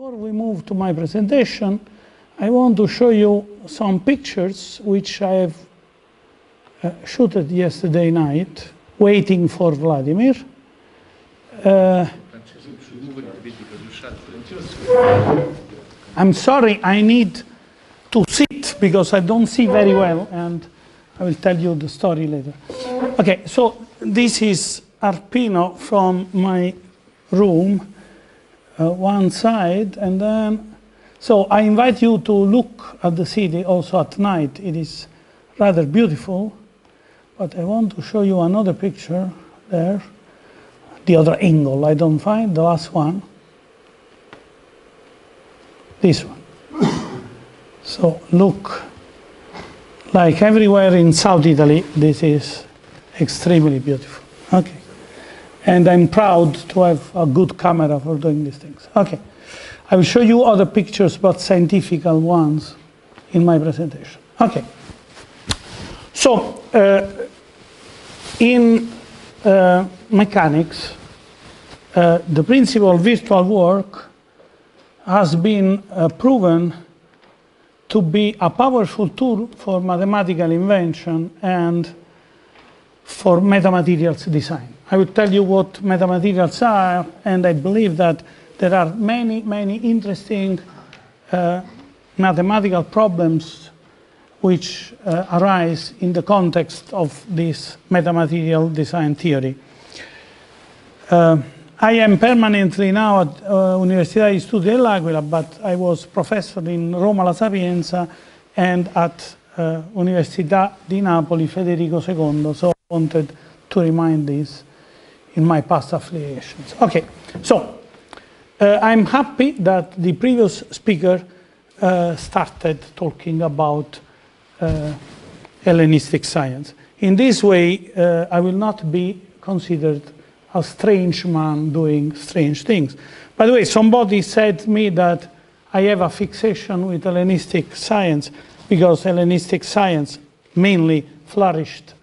Before we move to my presentation, I want to show you some pictures which I have uh, shooted yesterday night, waiting for Vladimir. Uh, I'm sorry, I need to sit because I don't see very well, and I will tell you the story later. Okay, so this is Arpino from my room, uh, one side, and then, so I invite you to look at the city also at night. It is rather beautiful, but I want to show you another picture there, the other angle. I don't find the last one. This one. So look, like everywhere in South Italy, this is extremely beautiful. Okay. And I'm proud to have a good camera for doing these things. Okay. I will show you other pictures, but scientific ones in my presentation. Okay. So, uh, in uh, mechanics, uh, the principle of virtual work has been uh, proven to be a powerful tool for mathematical invention and for metamaterials design. I will tell you what metamaterials are, and I believe that there are many, many interesting uh, mathematical problems which uh, arise in the context of this metamaterial design theory. Uh, I am permanently now at uh, Università di Studi dell'Aquila, but I was professor in Roma La Sapienza and at uh, Università di Napoli Federico II, so I wanted to remind this in my past affiliations. Okay, so uh, I'm happy that the previous speaker uh, started talking about uh, Hellenistic science. In this way, uh, I will not be considered a strange man doing strange things. By the way, somebody said to me that I have a fixation with Hellenistic science because Hellenistic science mainly flourished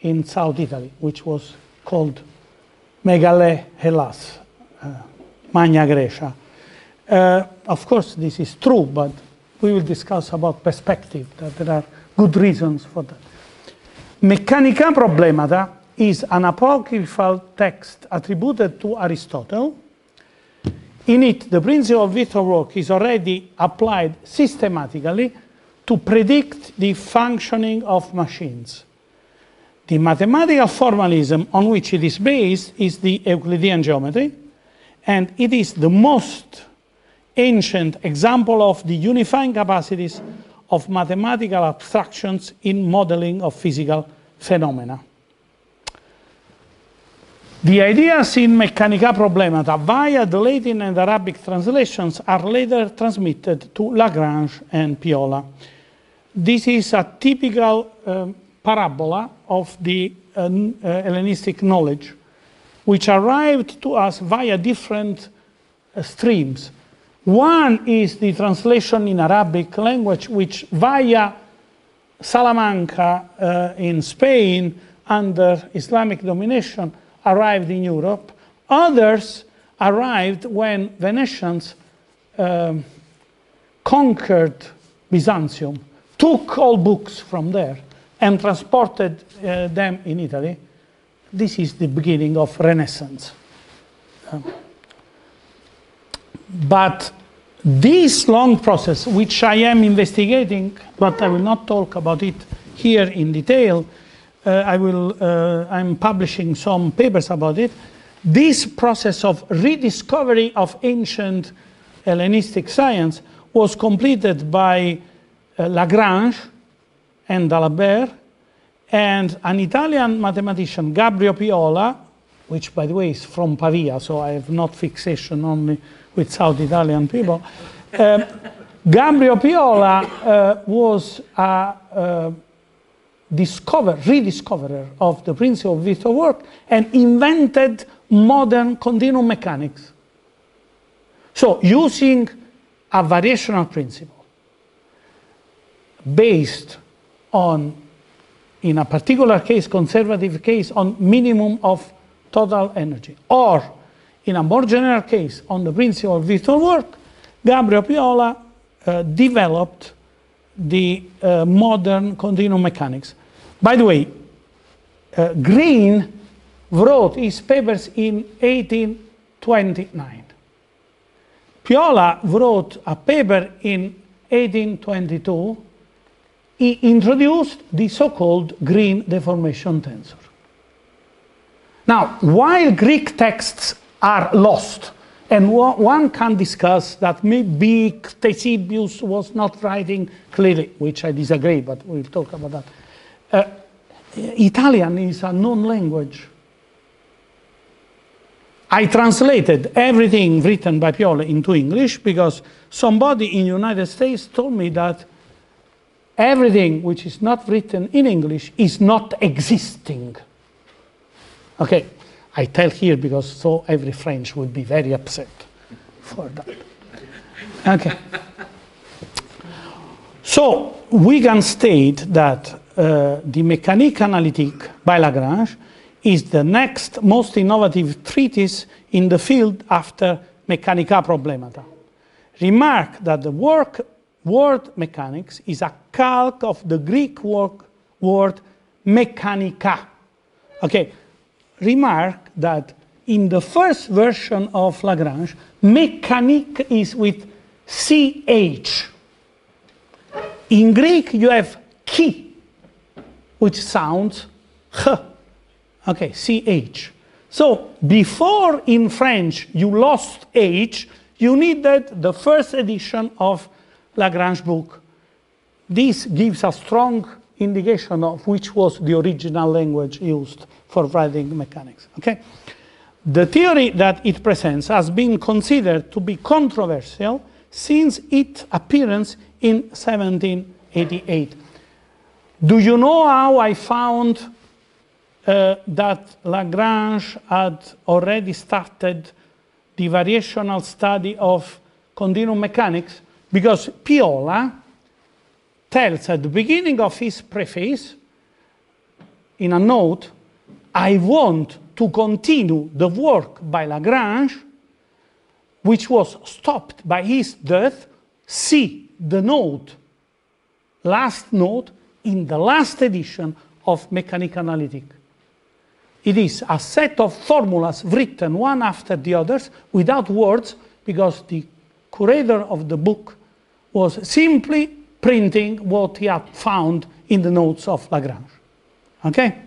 in South Italy, which was called Megale Hellas, uh, Magna Graecia. Uh, of course, this is true, but we will discuss about perspective, that there are good reasons for that. Mechanica Problemata is an apocryphal text attributed to Aristotle. In it, the principle of work is already applied systematically to predict the functioning of machines. The mathematical formalism on which it is based is the Euclidean geometry, and it is the most ancient example of the unifying capacities of mathematical abstractions in modeling of physical phenomena. The ideas in Mechanica Problemata via the Latin and Arabic translations are later transmitted to Lagrange and Piola. This is a typical um, parabola of the uh, uh, Hellenistic knowledge, which arrived to us via different uh, streams. One is the translation in Arabic language, which via Salamanca uh, in Spain under Islamic domination arrived in Europe. Others arrived when Venetians um, conquered Byzantium, took all books from there, and transported uh, them in Italy. This is the beginning of Renaissance. Um, but this long process, which I am investigating, but I will not talk about it here in detail, uh, I will, uh, I'm publishing some papers about it. This process of rediscovery of ancient Hellenistic science was completed by uh, Lagrange and D'Alembert and an Italian mathematician, Gabrio Piola, which by the way is from Pavia, so I have not fixation only with South Italian people. Gabrio Piola uh, was a uh, discover, rediscoverer of the principle of virtual work and invented modern continuum mechanics. So using a variational principle based on, in a particular case, conservative case, on minimum of total energy, or in a more general case, on the principle of virtual work, Gabriel Piola uh, developed the uh, modern continuum mechanics. By the way, uh, Green wrote his papers in 1829. Piola wrote a paper in 1822. He introduced the so-called Green deformation tensor. Now, while Greek texts are lost, and one can discuss that maybe Ctesibius was not writing clearly, which I disagree, but we'll talk about that. Uh, Italian is a known language. I translated everything written by Piola into English because somebody in the United States told me that everything which is not written in English is not existing. Okay, I tell here because so every French would be very upset for that. Okay. So we can state that uh, the Mécanique analytique by Lagrange is the next most innovative treatise in the field after Mechanica Problemata. Remark that the work, word mechanics is a calque of the Greek word, word mechanica. Okay, remark that in the first version of Lagrange, mécanique is with ch. In Greek, you have chi, which sounds h. Okay, ch. So before in French you lost h, you needed the first edition of Lagrange book. This gives a strong indication of which was the original language used for writing mechanics. Okay? The theory that it presents has been considered to be controversial since its appearance in 1788. Do you know how I found uh, that Lagrange had already started the variational study of continuum mechanics? Because Piola tells at the beginning of his preface, in a note, I want to continue the work by Lagrange, which was stopped by his death. See the note, last note, in the last edition of Mécanique Analytique. It is a set of formulas written one after the others without words because the curator of the book was simply printing what he had found in the notes of Lagrange. Okay?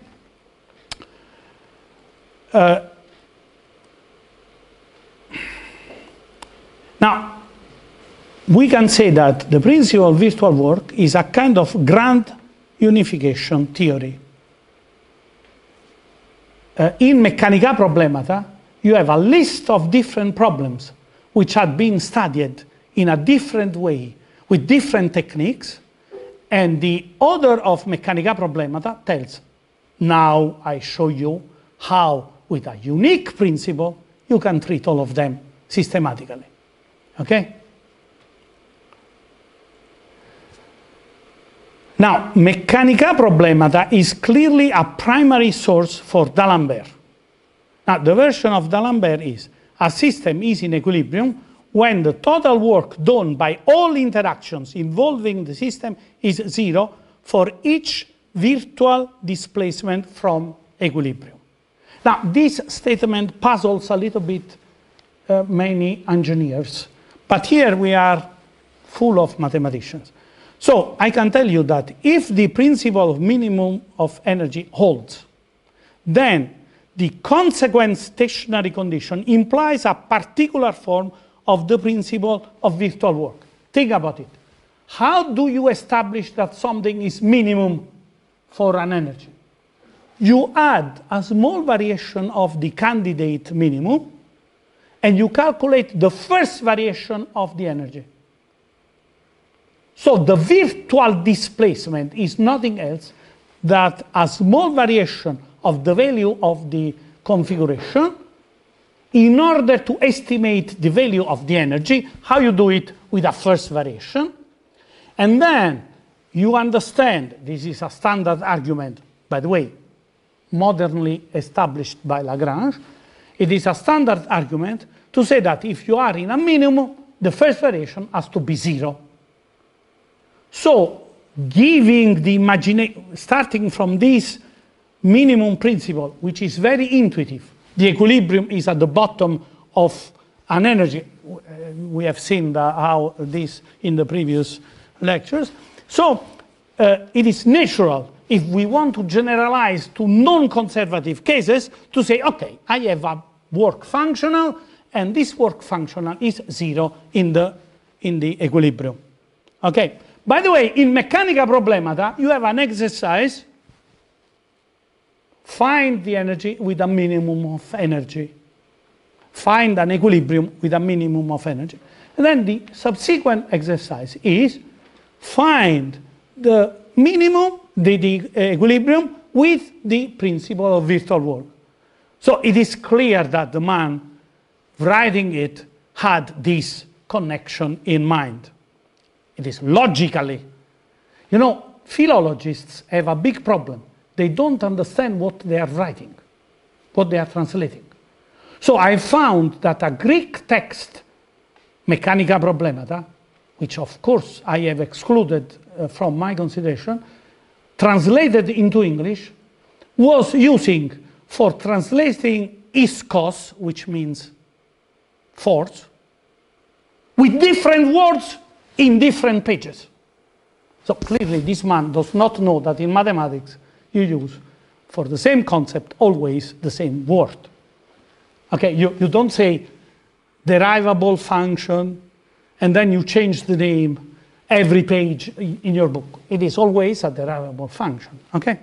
Uh, now, we can say that the principle of virtual work is a kind of grand unification theory. Uh, in Mechanica Problemata, you have a list of different problems which had been studied in a different way with different techniques, and the order of Mechanica Problemata tells, now I show you how, with a unique principle, you can treat all of them systematically. Okay? Now, Mechanica Problemata is clearly a primary source for D'Alembert. Now, the version of D'Alembert is a system is in equilibrium when the total work done by all interactions involving the system is zero for each virtual displacement from equilibrium. Now, this statement puzzles a little bit uh, many engineers, but here we are full of mathematicians. So I can tell you that if the principle of minimum of energy holds, then the consequent stationary condition implies a particular form of the principle of virtual work. Think about it. How do you establish that something is minimum for an energy? You add a small variation of the candidate minimum and you calculate the first variation of the energy. So the virtual displacement is nothing else than a small variation of the value of the configuration in order to estimate the value of the energy, how you do it with a first variation. And then you understand, this is a standard argument, by the way, modernly established by Lagrange. It is a standard argument to say that if you are in a minimum, the first variation has to be zero. So giving the imagination, starting from this minimum principle, which is very intuitive, the equilibrium is at the bottom of an energy. We have seen the, how this in the previous lectures. So uh, it is natural if we want to generalize to non-conservative cases to say, okay, I have a work functional and this work functional is zero in the, in the equilibrium. Okay. By the way, in Mechanica Problemata, you have an exercise. Find the energy with a minimum of energy. Find an equilibrium with a minimum of energy. And then the subsequent exercise is find the minimum, the, the uh, equilibrium, with the principle of virtual work. So it is clear that the man writing it had this connection in mind. It is logically. You know, philologists have a big problem. They don't understand what they are writing, what they are translating. So I found that a Greek text, Mechanica Problemata, which of course I have excluded uh, from my consideration, translated into English, was using for translating iskos, which means force, with different words in different pages. So clearly this man does not know that in mathematics you use for the same concept always the same word. Okay, you, you don't say derivable function and then you change the name every page in your book. It is always a derivable function, okay?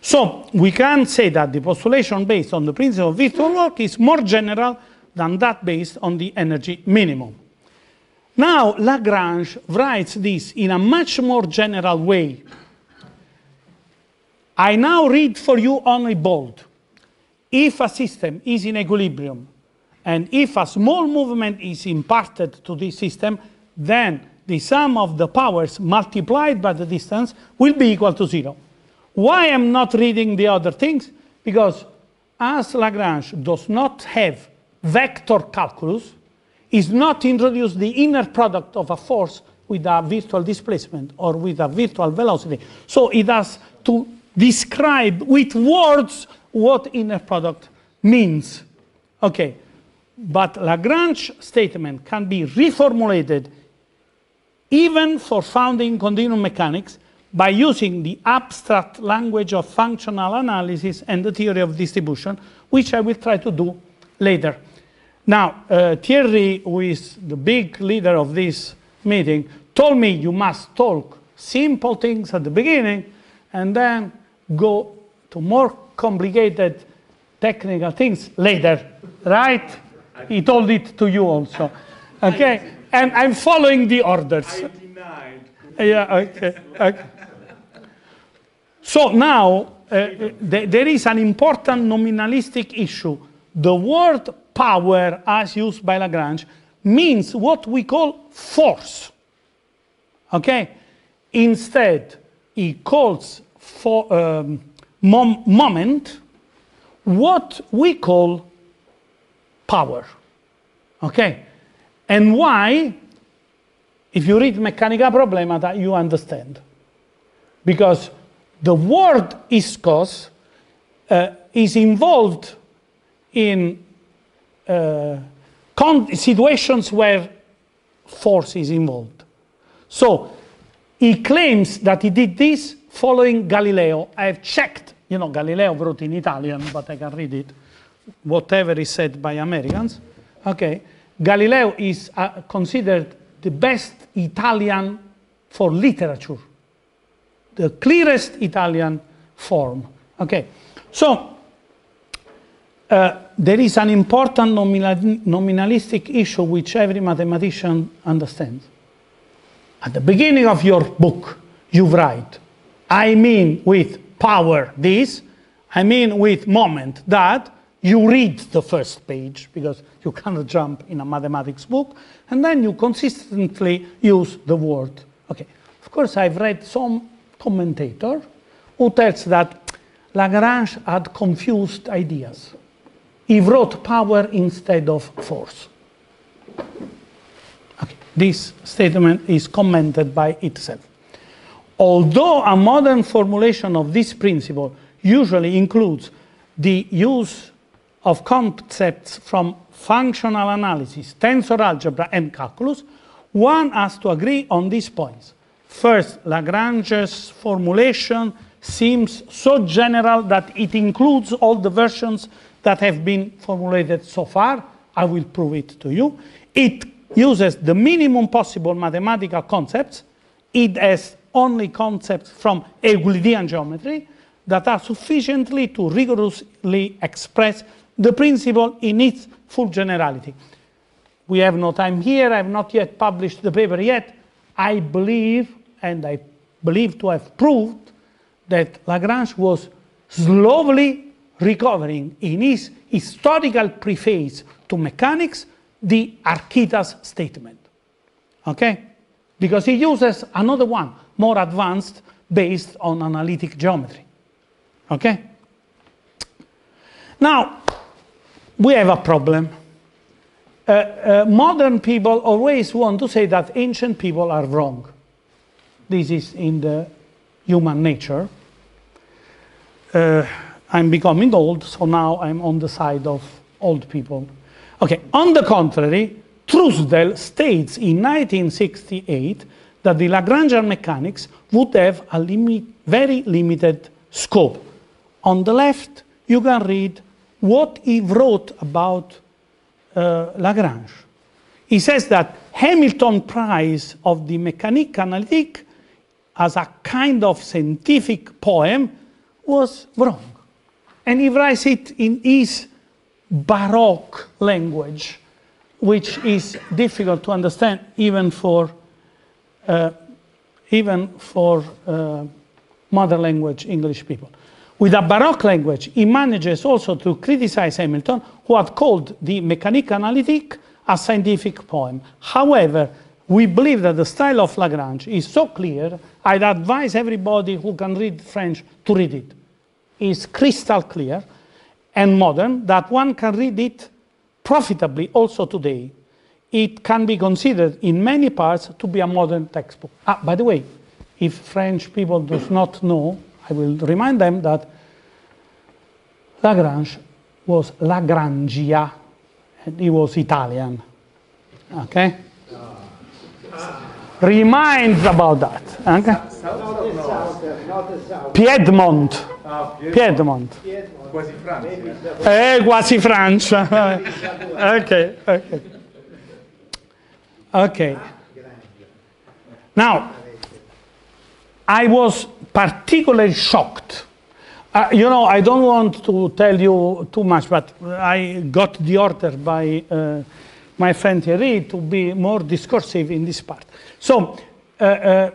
So we can say that the postulation based on the principle of virtual work is more general than that based on the energy minimum. Now, Lagrange writes this in a much more general way. I now read for you only bold. If a system is in equilibrium and if a small movement is imparted to this system, then the sum of the powers multiplied by the distance will be equal to zero. Why I'm not reading the other things? Because as Lagrange does not have vector calculus, is not introduce the inner product of a force with a virtual displacement or with a virtual velocity. So it has to describe with words what inner product means. Okay, but Lagrange statement can be reformulated even for founding continuum mechanics by using the abstract language of functional analysis and the theory of distribution, which I will try to do later. Now, uh, Thierry, who is the big leader of this meeting, told me you must talk simple things at the beginning and then go to more complicated technical things later, right? He told it to you also. Okay? And I'm following the orders. I denied. Yeah, okay. okay. So now, uh, th there is an important nominalistic issue. The word power as used by Lagrange means what we call force. Okay? Instead, he calls for um, mom moment what we call power. Okay? And why? If you read Mechanica Problemata, you understand. Because the word iskos uh, is involved in uh, situations where force is involved. So he claims that he did this following Galileo. I have checked, you know, Galileo wrote in Italian, but I can read it, whatever is said by Americans. Okay, Galileo is uh, considered the best Italian for literature, the clearest Italian form. Okay, so uh, there is an important nominalistic issue which every mathematician understands. At the beginning of your book, you write, I mean with power this, I mean with moment that, you read the first page because you cannot jump in a mathematics book, and then you consistently use the word. Okay, of course, I've read some commentator who tells that Lagrange had confused ideas he wrote power instead of force. Okay, this statement is commented by itself. Although a modern formulation of this principle usually includes the use of concepts from functional analysis, tensor algebra, and calculus, one has to agree on these points. First, Lagrange's formulation seems so general that it includes all the versions that have been formulated so far. I will prove it to you. It uses the minimum possible mathematical concepts. It has only concepts from Euclidean geometry that are sufficiently to rigorously express the principle in its full generality. We have no time here. I have not yet published the paper yet. I believe, and I believe to have proved, that Lagrange was slowly recovering in his historical preface to mechanics the Archytas statement. Okay? Because he uses another one, more advanced, based on analytic geometry. Okay? Now, we have a problem. Uh, uh, modern people always want to say that ancient people are wrong. This is in the human nature. Uh, I'm becoming old, so now I'm on the side of old people. Okay, on the contrary, Truesdell states in 1968 that the Lagrangian mechanics would have a very limited scope. On the left, you can read what he wrote about uh, Lagrange. He says that Hamilton Prize of the Mécanique Analytique as a kind of scientific poem was wrong. And he writes it in his Baroque language, which is difficult to understand even for, even for uh, mother language English people. With a Baroque language, he manages also to criticize Hamilton, who had called the Mécanique Analytique a scientific poem. However, we believe that the style of Lagrange is so clear, I'd advise everybody who can read French to read it. It's crystal clear and modern that one can read it profitably also today. It can be considered in many parts to be a modern textbook. Ah, by the way, if French people do not know, I will remind them that Lagrange was Lagrangia, and he was Italian. Okay? Reminds about that. Okay? Piedmont. Piedmont. Quasi Francia. Eh, quasi Francia. ok, ok. Ok. Now, I was particularly shocked. Uh, you know, I don't want to tell you too much, but I got the order by uh, my friend Thierry to be more discursive in this part. So, uh, uh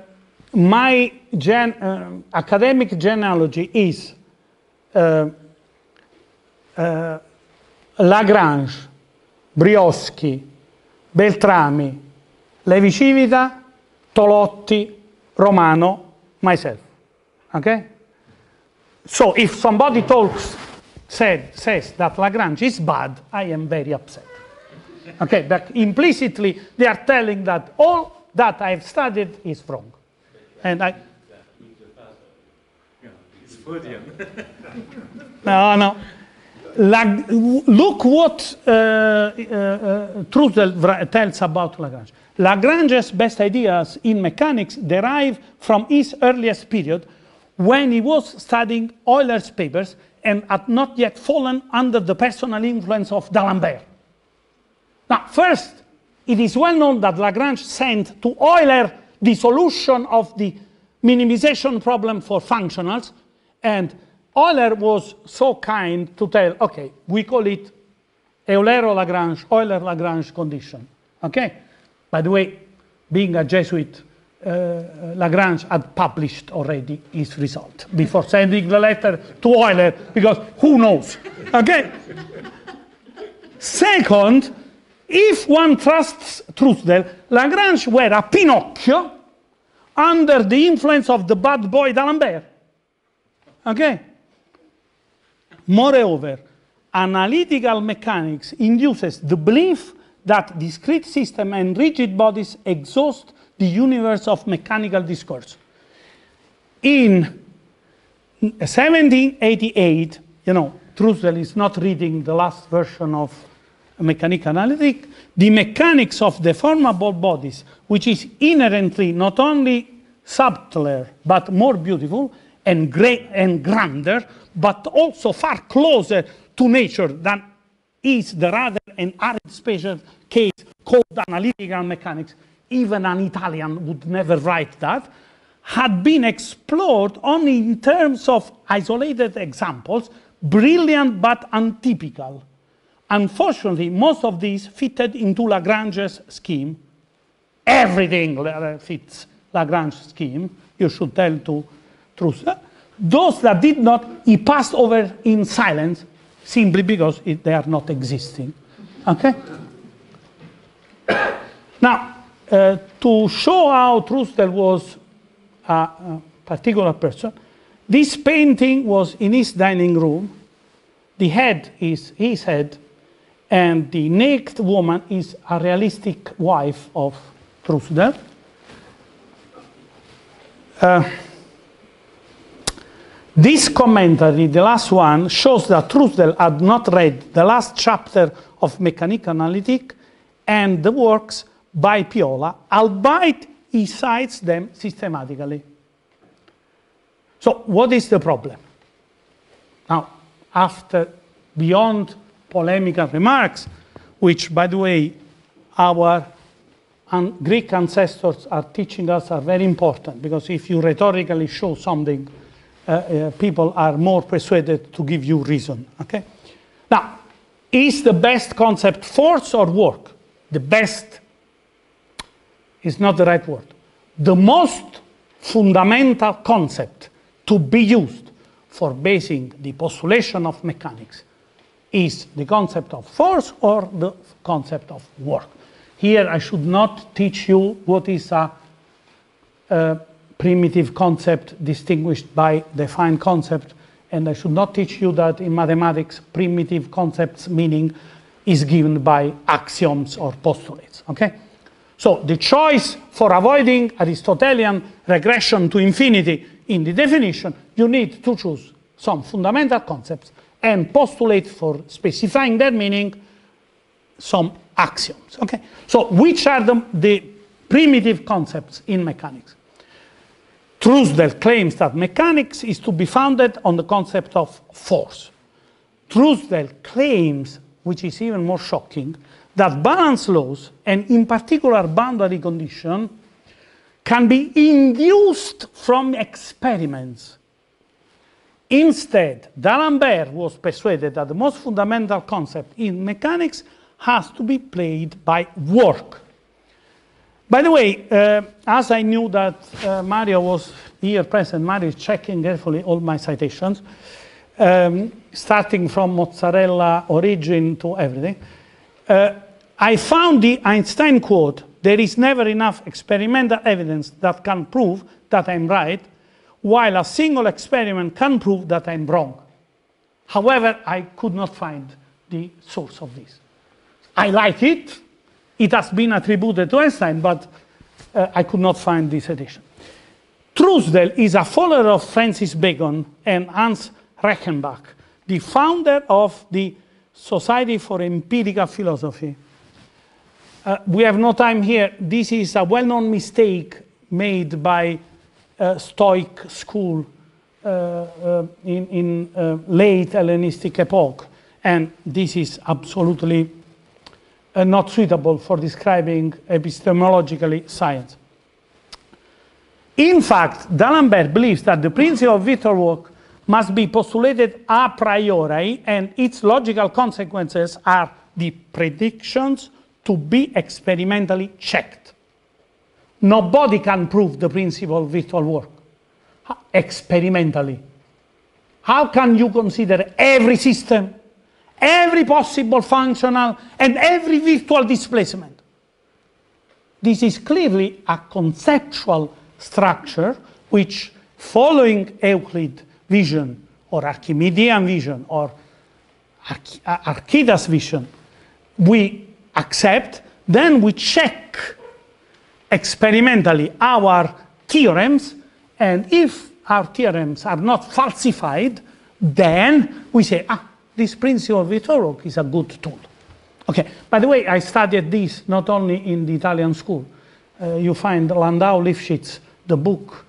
my gen uh, academic genealogy is uh, Lagrange, Brioschi, Beltrami, Levi Civita, Tolotti, Romano, myself. Okay? So if somebody talks, said, says that Lagrange is bad, I am very upset. Okay, but implicitly they are telling that all that I've studied is wrong. And I. No, no. Lag, look what uh, uh, uh, Truesdell tells about Lagrange. Lagrange's best ideas in mechanics derive from his earliest period when he was studying Euler's papers and had not yet fallen under the personal influence of D'Alembert. Now, first, it is well known that Lagrange sent to Euler the solution of the minimization problem for functionals, and Euler was so kind to tell, okay, we call it Eulero-Lagrange, Euler-Lagrange condition, okay? By the way, being a Jesuit, uh, Lagrange had published already his result before sending the letter to Euler, because who knows? Okay? Second, if one trusts Truesdell, Lagrange were a Pinocchio under the influence of the bad boy D'Alembert. Okay? Moreover, analytical mechanics induces the belief that discrete system and rigid bodies exhaust the universe of mechanical discourse. In 1788, you know, Truesdell is not reading the last version of Mécanique Analytique, the mechanics of deformable bodies, which is inherently not only subtler but more beautiful and great and grander, but also far closer to nature than is the rather an arid special case called analytical mechanics. Even an Italian would never write that had been explored only in terms of isolated examples, brilliant but untypical. Unfortunately, most of these fitted into Lagrange's scheme. Everything uh, fits Lagrange's scheme, you should tell to Truesdell. Those that did not, he passed over in silence simply because it, they are not existing. Okay? now, uh, to show how Truesdell was a, a particular person, this painting was in his dining room. The head is his head, and the naked woman is a realistic wife of Truesdell. Uh, this commentary, the last one, shows that Truesdell had not read the last chapter of Mécanique Analytique and the works by Piola, albeit he cites them systematically. So what is the problem? Now, after, beyond polemical remarks, which, by the way, our Greek ancestors are teaching us are very important, because if you rhetorically show something, Uh, uh, people are more persuaded to give you reason, okay? Now, is the best concept force or work? The best is not the right word. The most fundamental concept to be used for basing the postulation of mechanics is the concept of force or the concept of work. Here I should not teach you what is a, a primitive concept distinguished by defined concept and I should not teach you that in mathematics primitive concepts meaning is given by axioms or postulates, okay? So the choice for avoiding Aristotelian regression to infinity in the definition, you need to choose some fundamental concepts and postulate for specifying their meaning some axioms. Okay? So which are the, the primitive concepts in mechanics? Truesdell claims that mechanics is to be founded on the concept of force. Truesdell claims, which is even more shocking, that balance laws, and in particular boundary condition, can be induced from experiments. Instead, D'Alembert was persuaded that the most fundamental concept in mechanics has to be played by work. By the way, uh, as I knew that uh, Mario was here present, Mario is checking carefully all my citations, um, starting from mozzarella origin to everything. Uh, I found the Einstein quote there is never enough experimental evidence that can prove that I'm right, while a single experiment can prove that I'm wrong. However, I could not find the source of this. I like it. It has been attributed to Einstein, but uh, I could not find this edition. Truesdell is a follower of Francis Bacon and Hans Reichenbach, the founder of the Society for Empirical Philosophy. Uh, we have no time here. This is a well-known mistake made by uh, Stoic school uh, uh in, in uh, late Hellenistic epoch, and this is absolutely uh, not suitable for describing epistemologically science. In fact, D'Alembert believes that the principle of work must be postulated a priori, and its logical consequences are the predictions to be experimentally checked. Nobody can prove the principle of virtual work experimentally. How can you consider every system, every possible functional, and every virtual displacement? This is clearly a conceptual structure which, following Euclid vision or Archimedean vision or Archytas vision, we accept, then we check experimentally our theorems, and if our theorems are not falsified, then we say, ah, this principle of work is a good tool. Okay, by the way, I studied this not only in the Italian school. Uh, you find Landau Lifshitz, the book,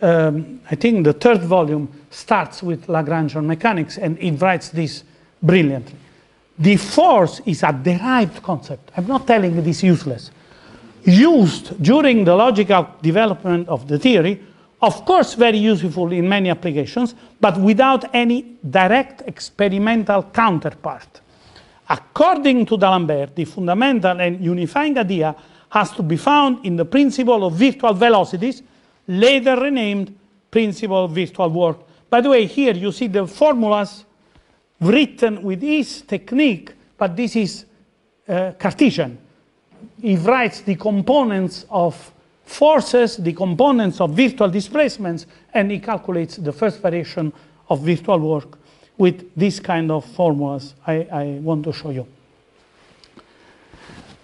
um, I think the third volume starts with Lagrangian mechanics and it writes this brilliantly. The force is a derived concept. I'm not telling it is useless. Used during the logical development of the theory, of course, very useful in many applications, but without any direct experimental counterpart. According to D'Alembert, the fundamental and unifying idea has to be found in the principle of virtual velocities, later renamed principle of virtual work. By the way, here you see the formulas written with his technique, but this is uh, Cartesian. He writes the components of forces, the components of virtual displacements, and he calculates the first variation of virtual work with this kind of formulas I, I want to show you.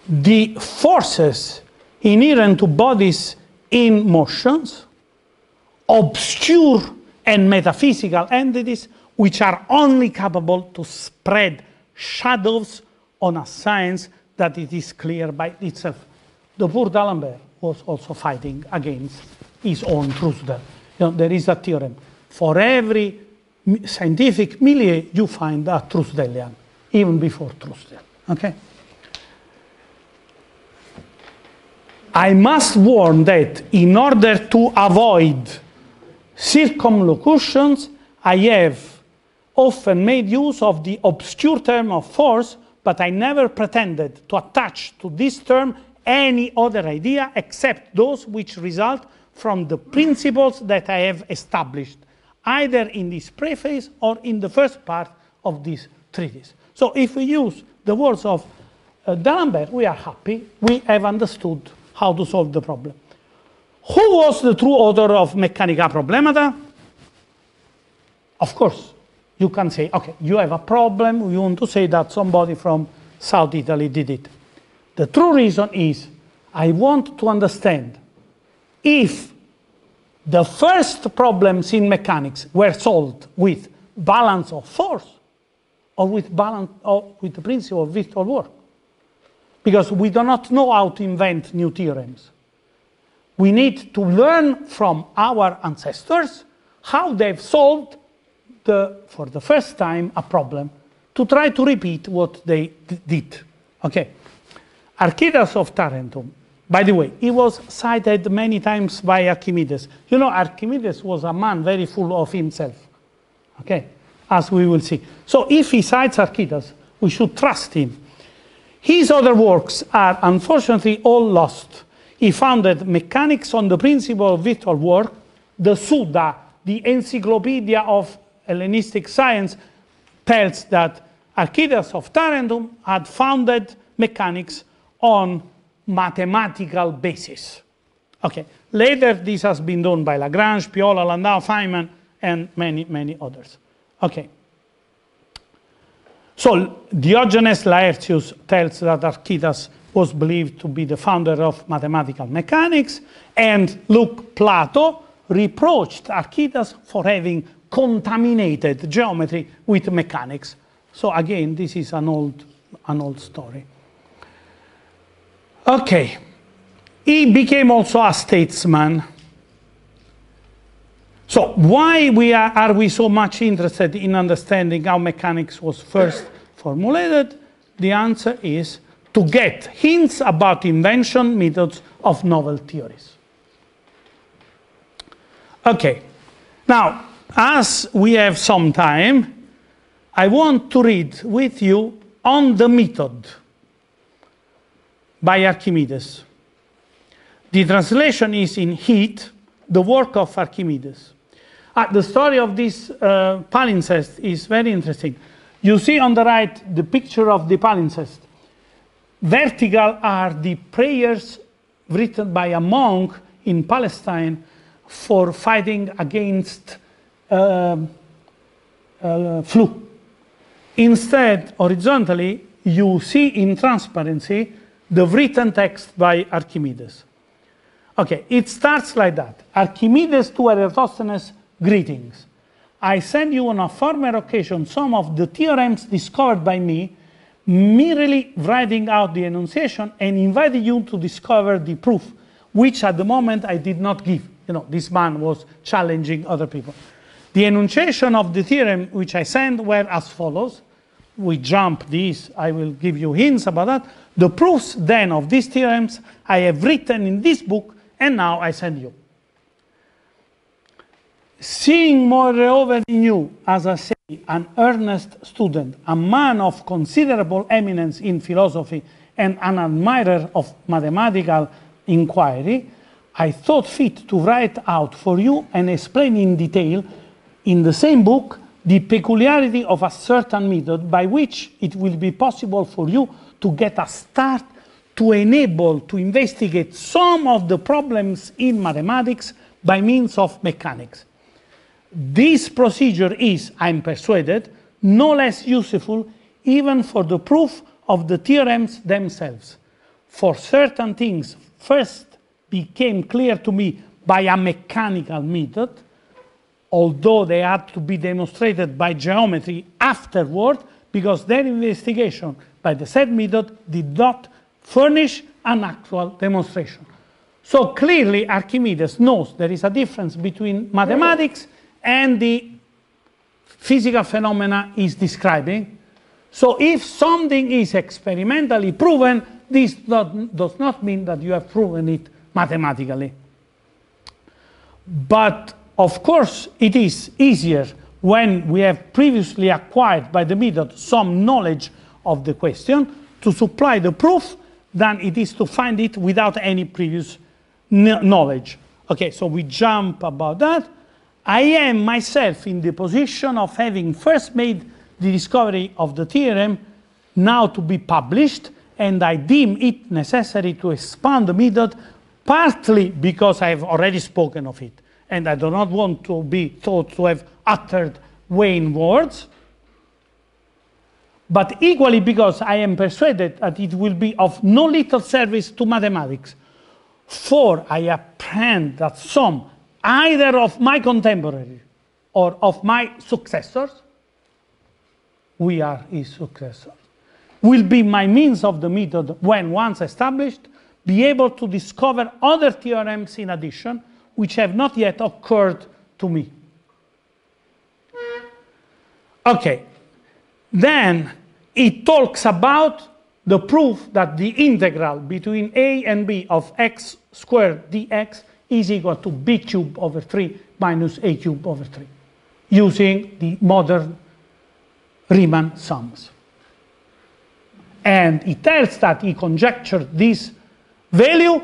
The forces inherent to bodies in motions, obscure and metaphysical entities which are only capable to spread shadows on a science that it is clear by itself. The poor D'Alembert was also fighting against his own Truesdell. You know, there is a theorem. For every scientific milieu, you find a Truesdellian, even before Truesdell. Okay? I must warn that in order to avoid circumlocutions, I have often made use of the obscure term of force, but I never pretended to attach to this term any other idea except those which result from the principles that I have established, either in this preface or in the first part of this treatise. So if we use the words of uh, D'Alembert, we are happy, we have understood how to solve the problem. Who was the true author of Mechanica Problemata? Of course, you can say, okay, you have a problem, you want to say that somebody from South Italy did it. The true reason is I want to understand if the first problems in mechanics were solved with balance of force or with balance or with the principle of virtual work. Because we do not know how to invent new theorems. We need to learn from our ancestors how they've solved the, for the first time a problem to try to repeat what they did. Okay. Archytas of Tarentum, by the way, he was cited many times by Archimedes. You know, Archimedes was a man very full of himself. Okay, as we will see. So if he cites Archytas, we should trust him. His other works are unfortunately all lost. He founded Mechanics on the Principle of Virtual Work, the Suda, the Encyclopedia of Hellenistic Science, tells that Archytas of Tarentum had founded mechanics on mathematical basis. Okay, later this has been done by Lagrange, Piola, Landau, Feynman, and many, many others. Okay. So Diogenes Laertius tells that Archytas was believed to be the founder of mathematical mechanics, and Luke Plato reproached Archytas for having contaminated geometry with mechanics. So again, this is an old, an old story. Okay, he became also a statesman. So why we are, are we so much interested in understanding how mechanics was first formulated? The answer is to get hints about invention methods of novel theories. Okay, now as we have some time, I want to read with you on the method by Archimedes. The translation is in Heath, the work of Archimedes. Uh, the story of this uh, palimpsest is very interesting. You see on the right the picture of the palimpsest. Vertical are the prayers written by a monk in Palestine for fighting against uh, uh, flu. Instead, horizontally, you see in transparency the written text by Archimedes. Okay, it starts like that. Archimedes to Eratosthenes, greetings. I send you on a former occasion some of the theorems discovered by me, merely writing out the enunciation and inviting you to discover the proof, which at the moment I did not give. You know, this man was challenging other people. The enunciation of the theorem which I sent were as follows. We jump these, I will give you hints about that. The proofs then of these theorems I have written in this book and now I send you. Seeing moreover in you, as I say, an earnest student, a man of considerable eminence in philosophy, and an admirer of mathematical inquiry, I thought fit to write out for you and explain in detail in the same book the peculiarity of a certain method by which it will be possible for you to get a start to enable to investigate some of the problems in mathematics by means of mechanics. This procedure is, I'm persuaded, no less useful even for the proof of the theorems themselves. For certain things first became clear to me by a mechanical method, although they had to be demonstrated by geometry afterward, because their investigation by the said method did not furnish an actual demonstration. So clearly Archimedes knows there is a difference between mathematics and the physical phenomena is describing. So if something is experimentally proven, this not, does not mean that you have proven it mathematically. But of course, it is easier when we have previously acquired by the method some knowledge of the question to supply the proof than it is to find it without any previous knowledge. Okay, so we jump about that. I am myself in the position of having first made the discovery of the theorem now to be published, and I deem it necessary to expand the method partly because I have already spoken of it, and I do not want to be thought to have uttered vain words, but equally because I am persuaded that it will be of no little service to mathematics. For I apprehend that some, either of my contemporaries or of my successors, we are his successors, will be my means of the method when once established, be able to discover other theorems in addition, which have not yet occurred to me. Okay, then it talks about the proof that the integral between a and b of x squared dx is equal to b cubed over 3 minus a cubed over 3, using the modern Riemann sums. And it tells that he conjectured this value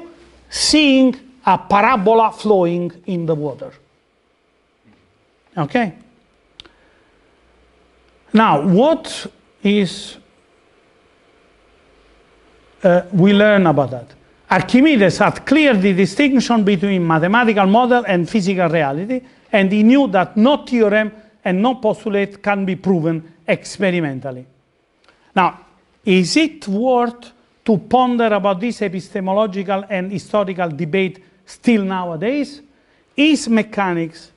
seeing a parabola flowing in the water. Okay? Now, what is uh, we learn about that? Archimedes had cleared the distinction between mathematical model and physical reality, and he knew that no theorem and no postulate can be proven experimentally. Now, is it worth to ponder about this epistemological and historical debate still nowadays? Is mechanics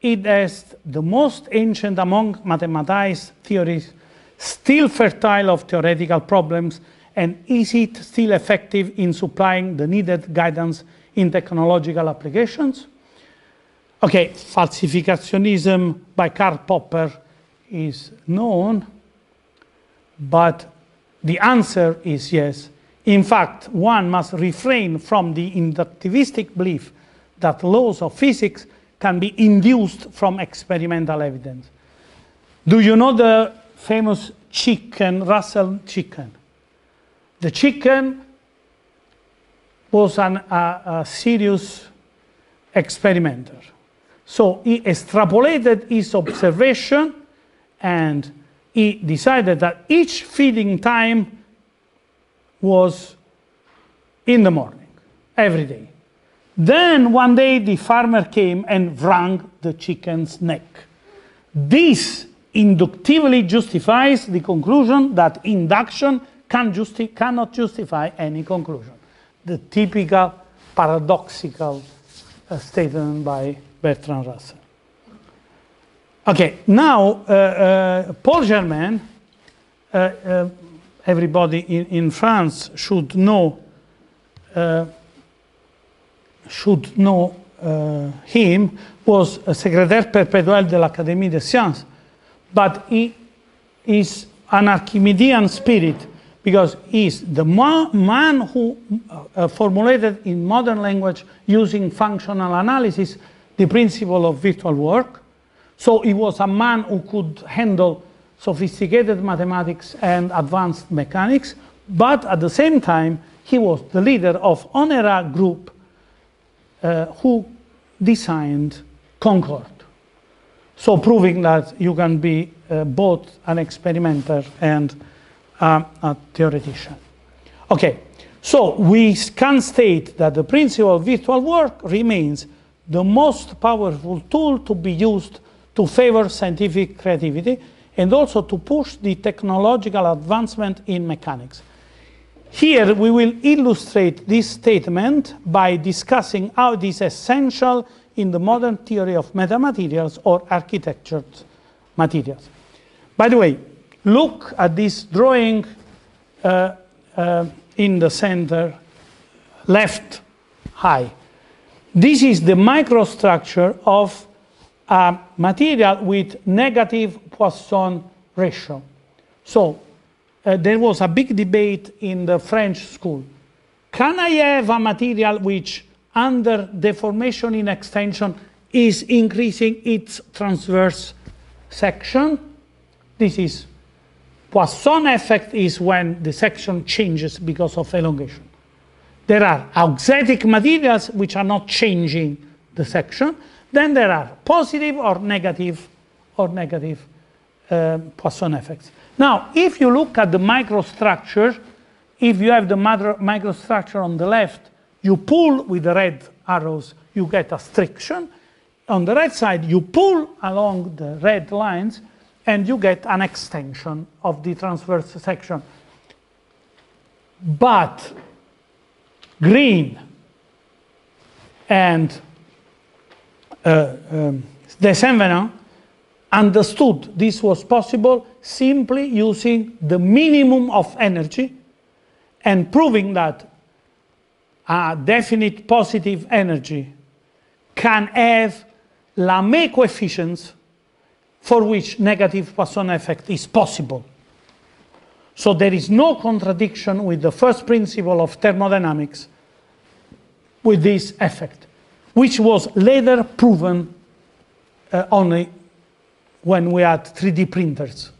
it is the most ancient among mathematized theories, still fertile of theoretical problems, and is it still effective in supplying the needed guidance in technological applications? Okay, falsificationism by Karl Popper is known, but the answer is yes. In fact, one must refrain from the inductivistic belief that laws of physics can be induced from experimental evidence. Do you know the famous chicken, Russell chicken? The chicken was an, a, a serious experimenter. So he extrapolated his observation and he decided that each feeding time was in the morning, every day. Then one day the farmer came and wrung the chicken's neck. This inductively justifies the conclusion that induction can justi- cannot justify any conclusion. The typical paradoxical uh, statement by Bertrand Russell. Okay, now uh, uh, Paul Germain, uh, uh, everybody in, in France should know uh, should know uh, him was a secrétaire perpétuel de l'Académie des Sciences, but he is an Archimedean spirit because he's the ma- man who uh, formulated in modern language using functional analysis the principle of virtual work. So he was a man who could handle sophisticated mathematics and advanced mechanics, but at the same time, he was the leader of Onera group uh, who designed Concorde. So proving that you can be uh, both an experimenter and uh, a theoretician. Okay, so we can state that the principle of virtual work remains the most powerful tool to be used to favor scientific creativity and also to push the technological advancement in mechanics. Here we will illustrate this statement by discussing how it is essential in the modern theory of metamaterials or architectured materials. By the way, look at this drawing uh, uh, in the center, left high. This is the microstructure of a material with negative Poisson ratio. So uh, there was a big debate in the French school. Can I have a material which, under deformation in extension, is increasing its transverse section? This is Poisson effect is when the section changes because of elongation. There are auxetic materials which are not changing the section. Then there are positive or negative or negative uh, Poisson effects. Now, if you look at the microstructure, if you have the microstructure on the left, you pull with the red arrows, you get a striction. On the right side, you pull along the red lines, and you get an extension of the transverse section. But Green and um, de Saint-Venant understood this was possible simply using the minimum of energy and proving that a definite positive energy can have Lamé coefficients for which negative Poisson effect is possible. So there is no contradiction with the first principle of thermodynamics with this effect, which was later proven uh, only when we had 3D printers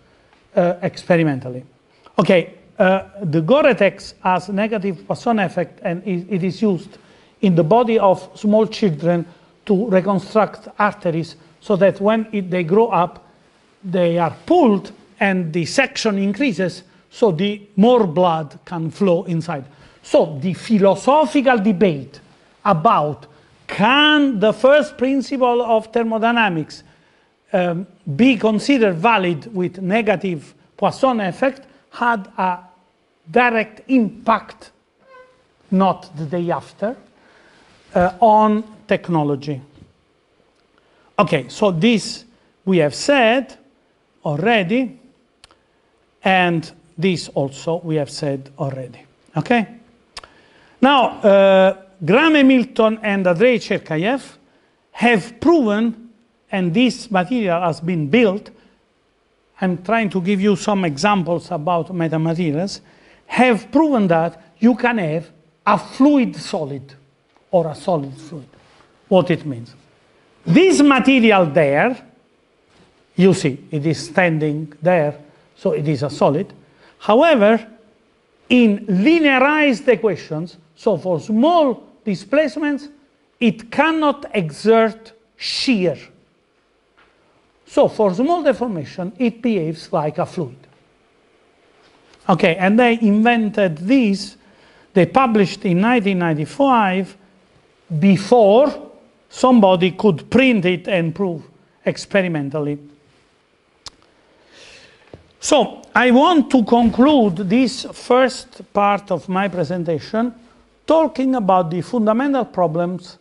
uh, experimentally. Okay, uh, the Gore-Tex has negative Poisson effect and it is used in the body of small children to reconstruct arteries so that when it, they grow up, they are pulled and the section increases so the more blood can flow inside. So the philosophical debate about can the first principle of thermodynamics um, be considered valid with negative Poisson effect had a direct impact, not the day after, uh, on technology. Okay, so this we have said already, and this also we have said already. Okay? Now, uh, Graeme Milton and Andrei Cherkaev have proven, and this material has been built, I'm trying to give you some examples about metamaterials, have proven that you can have a fluid solid or a solid fluid. What it means. This material there, you see, it is standing there, so it is a solid. However, in linearized equations, so for small displacements, it cannot exert shear. So for small deformation, it behaves like a fluid. Okay, and they invented this, they published in 1995 before somebody could print it and prove experimentally So I want to conclude this first part of my presentation talking about the fundamental problems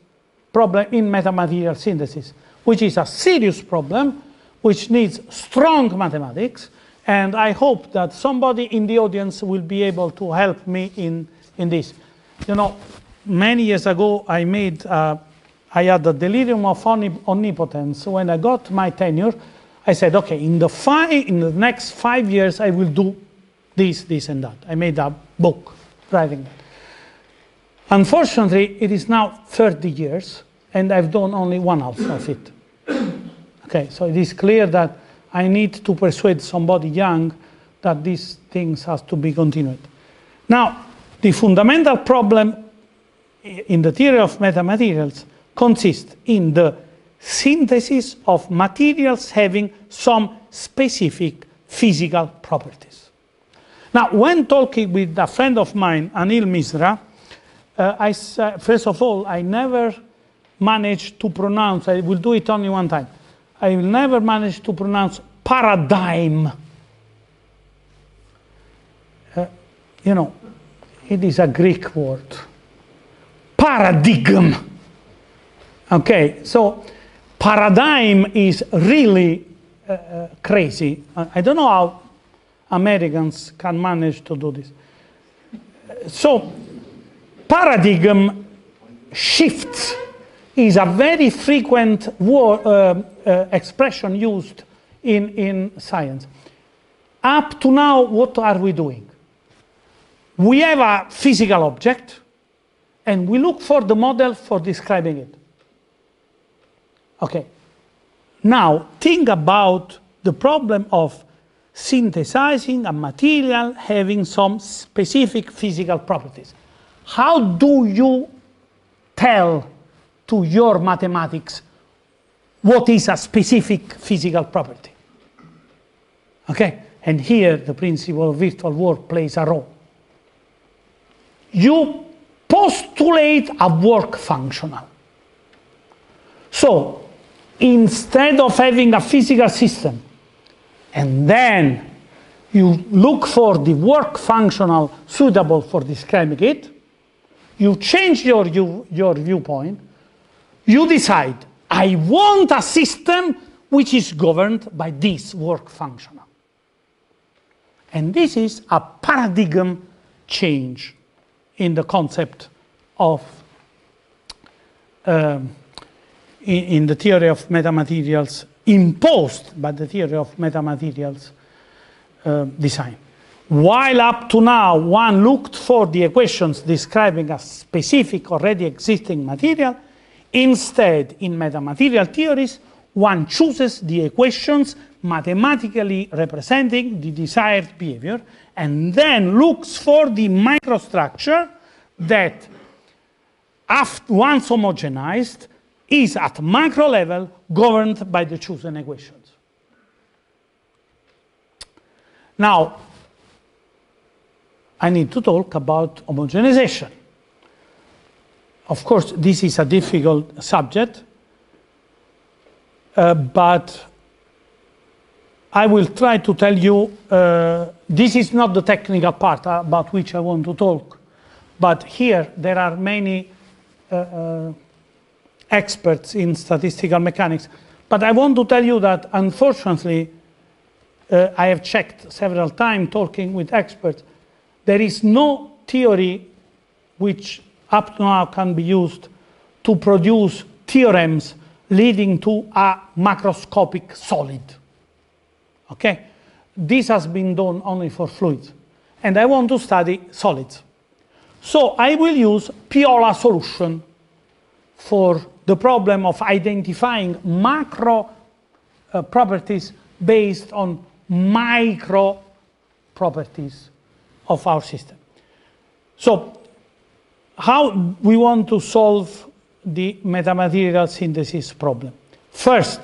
problem in metamaterial synthesis, which is a serious problem which needs strong mathematics. And I hope that somebody in the audience will be able to help me in, in this. You know, many years ago, I made, uh, I had a delirium of omnipotence. When I got my tenure, I said, okay, in the, five, in the next five years, I will do this, this, and that. I made a book writing that. Unfortunately, it is now 30 years, and I've done only one half of it. okay, so it is clear that I need to persuade somebody young that these things have to be continued. Now, the fundamental problem in the theory of metamaterials consists in the synthesis of materials having some specific physical properties. Now, when talking with a friend of mine, Anil Misra, uh, I, first of all, I never managed to pronounce, I will do it only one time. I will never manage to pronounce paradigm. Uh, you know, it is a Greek word. Paradigm. Okay, so paradigm is really uh, uh, crazy. I don't know how Americans can manage to do this. So, paradigm shift is a very frequent uh, uh, expression used in, in science. Up to now, what are we doing? We have a physical object, and we look for the model for describing it. Okay. Now, think about the problem of synthesizing a material having some specific physical properties. How do you tell to your mathematics what is a specific physical property? Okay? And here the principle of virtual work plays a role. You postulate a work functional. So, instead of having a physical system and then you look for the work functional suitable for describing it, you change your, your, viewpoint, you decide, I want a system which is governed by this work functional. And this is a paradigm change in the concept of um, in, in the theory of metamaterials imposed by the theory of metamaterials uh, design. While up to now one looked for the equations describing a specific already existing material, instead in metamaterial theories one chooses the equations mathematically representing the desired behavior and then looks for the microstructure that once homogenized is at macro level governed by the chosen equations. Now, I need to talk about homogenization. Of course, this is a difficult subject, uh, but I will try to tell you, uh, this is not the technical part about which I want to talk, but here there are many uh, uh experts in statistical mechanics. But I want to tell you that unfortunately, uh, I have checked several times talking with experts, there is no theory which up to now can be used to produce theorems leading to a macroscopic solid. Okay? This has been done only for fluids. And I want to study solids. So I will use Piola solution for the problem of identifying macro uh, properties based on micro properties of our system. So how we want to solve the metamaterial synthesis problem? First,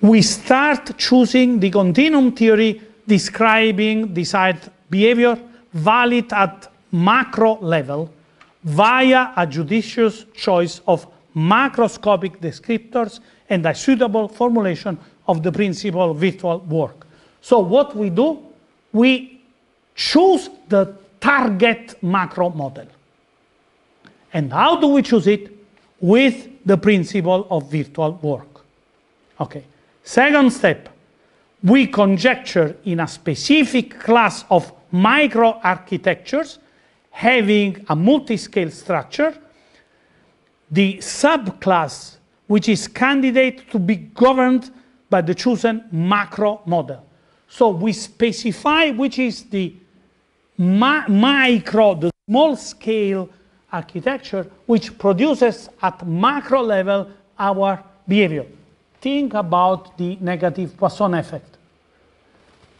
we start choosing the continuum theory describing desired behavior valid at macro level via a judicious choice of macroscopic descriptors and a suitable formulation of the principle of virtual work. So what we do, we choose the target macro model. And how do we choose it? With the principle of virtual work. Okay. Second step, we conjecture in a specific class of micro architectures having a multi-scale structure, the subclass which is candidate to be governed by the chosen macro model. So we specify which is the micro, the small scale architecture which produces at macro level our behavior. Think about the negative Poisson effect.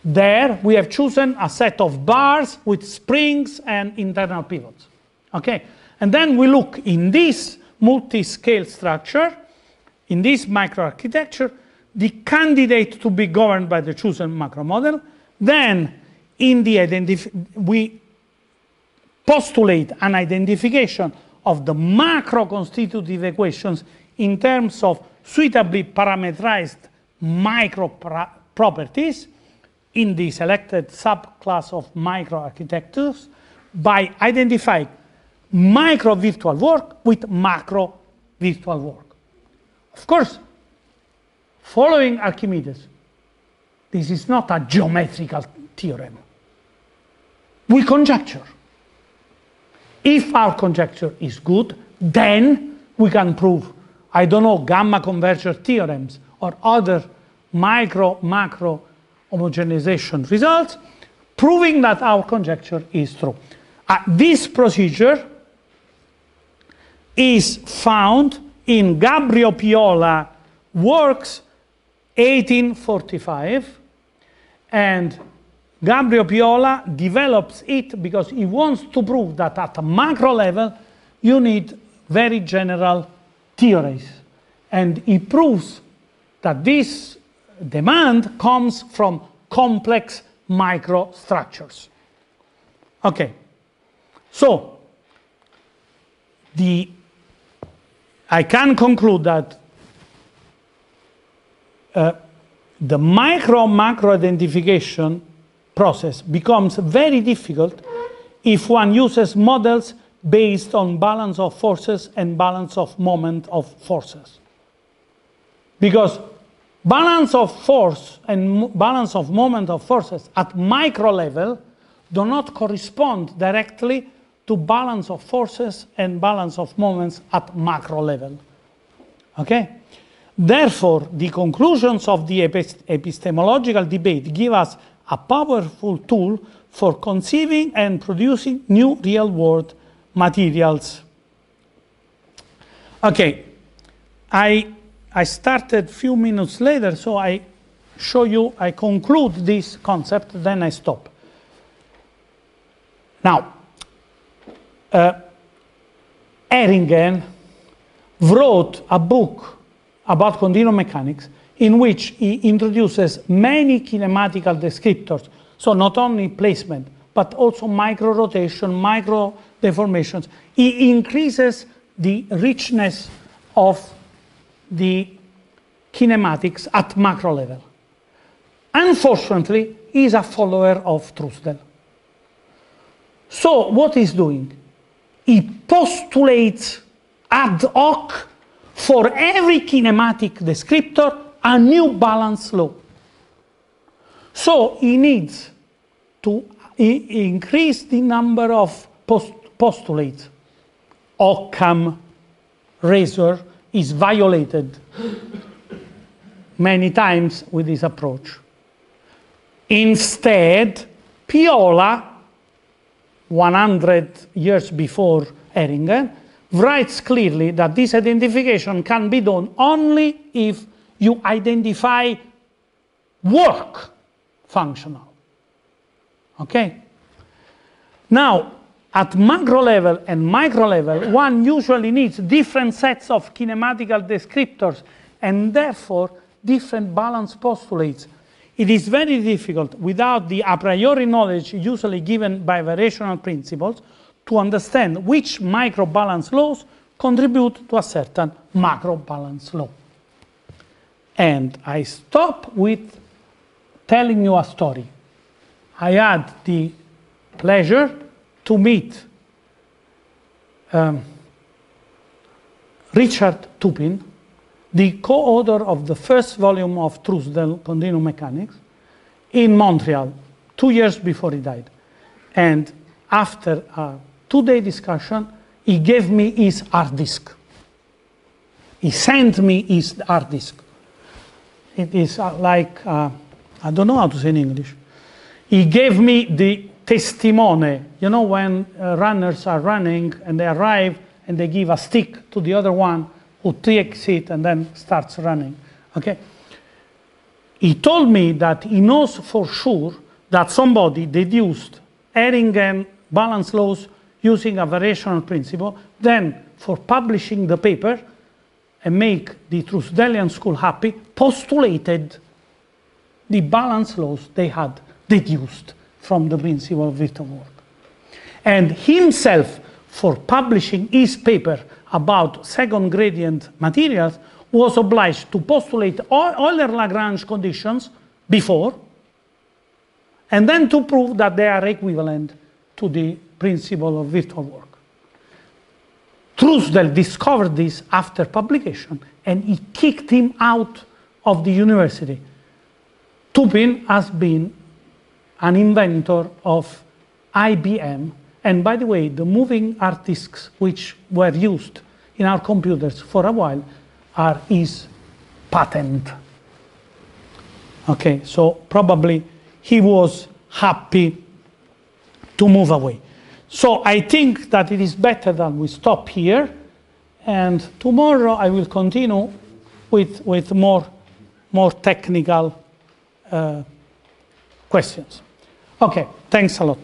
There we have chosen a set of bars with springs and internal pivots. Okay, and then we look in this multi-scale structure, in this microarchitecture, the candidate to be governed by the chosen macro model. Then in the we postulate an identification of the macro constitutive equations in terms of suitably parameterized micro properties in the selected subclass of microarchitectures by identifying micro virtual work with macro virtual work. Of course, following Archimedes, this is not a geometrical theorem. We conjecture. If our conjecture is good, then we can prove, I don't know, gamma convergence theorems or other micro macro homogenization results, proving that our conjecture is true. Uh, this procedure is found in Gabrio Piola works 1845 and Gabrio Piola develops it because he wants to prove that at a macro level you need very general theories and he proves that this demand comes from complex microstructures. Okay, so the I can conclude that uh, the micro macro identification process becomes very difficult if one uses models based on balance of forces and balance of moment of forces. Because balance of force and balance of moment of forces at micro level do not correspond directly to balance of forces and balance of moments at macro level. Okay? Therefore, the conclusions of the epistemological debate give us a powerful tool for conceiving and producing new real-world materials. Okay, I I started a few minutes later, so I show you, I conclude this concept, then I stop. Now, uh, wrote a book about continuum mechanics in which he introduces many kinematical descriptors, so not only placement, but also micro rotation, micro deformations. He increases the richness of the kinematics at macro level. Unfortunately, he is a follower of Truesdell. So what he's doing? He postulates ad hoc for every kinematic descriptor a new balance law. So he needs to increase the number of post postulates. Occam razor is violated many times with this approach. Instead, Piola, 100 years before Eringen, writes clearly that this identification can be done only if you identify work functional. Okay? Now, at macro level and micro level, one usually needs different sets of kinematical descriptors and therefore different balance postulates. It is very difficult without the a priori knowledge usually given by variational principles to understand which micro balance laws contribute to a certain macro balance law. And I stop with telling you a story. I had the pleasure to meet um, Richard Toupin, the co-author of the first volume of Truesdell Continuum Mechanics, in Montreal, two years before he died. And after a two-day discussion, he gave me his hard disk. He sent me his hard disk. It is uh, like, uh, I don't know how to say in English. He gave me the testimony. You know, when uh, runners are running and they arrive and they give a stick to the other one who takes it and then starts running. Okay? He told me that he knows for sure that somebody deduced Eringen balance laws using a variational principle, then for publishing the paper and make the Truesdellian school happy, postulated the balance laws they had deduced from the principle of virtual work. And himself, for publishing his paper about second gradient materials, was obliged to postulate Euler-Lagrange conditions before, and then to prove that they are equivalent to the principle of virtual work. Truesdell discovered this after publication, and he kicked him out of the university. Toupin has been an inventor of IBM, and by the way, the moving hard disks which were used in our computers for a while are his patent. Okay, so probably he was happy to move away. So I think that it is better that we stop here, and tomorrow I will continue with, with more, more technical uh, questions. Okay, thanks a lot.